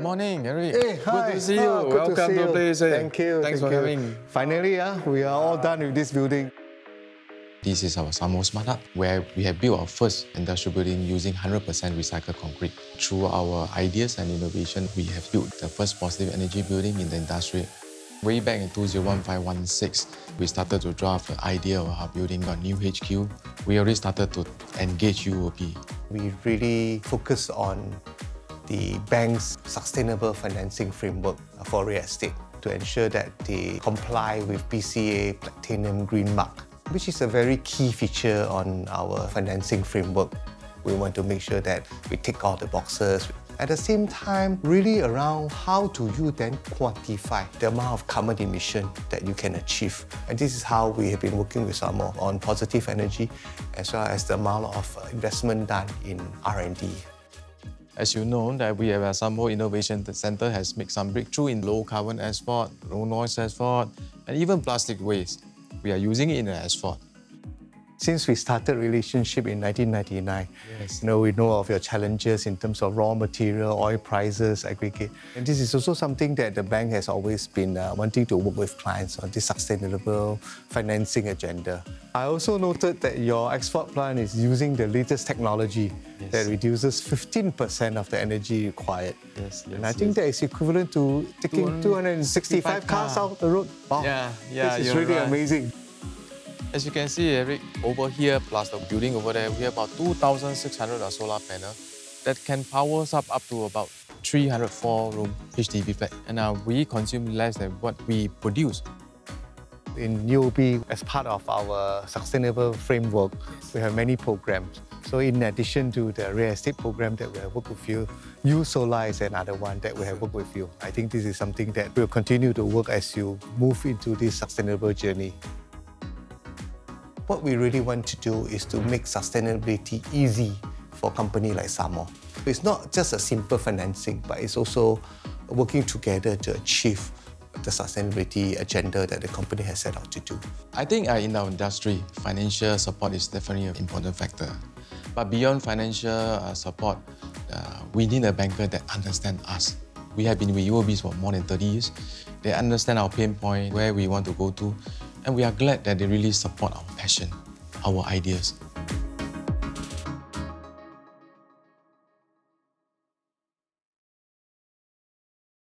morning, Eric. Hey, hi. Good to see you. Oh, good Welcome to, see to, place. eh? Thank you. Thanks thank for you. coming. Finally, uh, we are all done with this building. This is our Samwoh Smart Hub, where we have built our first industrial building using 100% recycled concrete. Through our ideas and innovation, we have built the first positive energy building in the industry. Way back in 2015-16, we started to draft the idea of our building got new HQ. We already started to engage UOB. We really focus on the bank's sustainable financing framework for real estate to ensure that they comply with BCA Platinum Green Mark, which is a very key feature on our financing framework. We want to make sure that we tick all the boxes. At the same time, really around how do you then quantify the amount of carbon emission that you can achieve. And this is how we have been working with Samwoh on positive energy as well as the amount of investment done in R&D. As you know, that we have uh, a Samwoh Innovation Center has made some breakthrough in low carbon asphalt, low noise asphalt, and even plastic waste. We are using it in asphalt. Since we started relationship in 1999, Yes. you know, we know of your challenges in terms of raw material, oil prices, aggregate. And this is also something that the bank has always been uh, wanting to work with clients on this sustainable financing agenda. I also noted that your asphalt plant is using the latest technology Yes. that reduces 15% of the energy required. Yes, yes, and I think yes. that is equivalent to taking 265 cars car. out the road. Wow. Yeah, yeah, This is really right. amazing. As you can see, Eric, over here plus the building over there, we have about 2,600 solar panel that can power us up up to about 304 room HDB flat. And uh, we consume less than what we produce. In UOB, as part of our sustainable framework, we have many programs. So in addition to the real estate program that we have worked with you, U Solar is another one that we have worked with you. I think this is something that we will continue to work as you move into this sustainable journey. What we really want to do is to make sustainability easy for a company like Samwoh. It's not just a simple financing, but it's also working together to achieve the sustainability agenda that the company has set out to do. I think uh, in our industry, financial support is definitely an important factor. But beyond financial uh, support, uh, we need a banker that understands us. We have been with UOBs for more than 30 years. They understand our pain point, where we want to go to, and we are glad that they really support our passion, our ideas.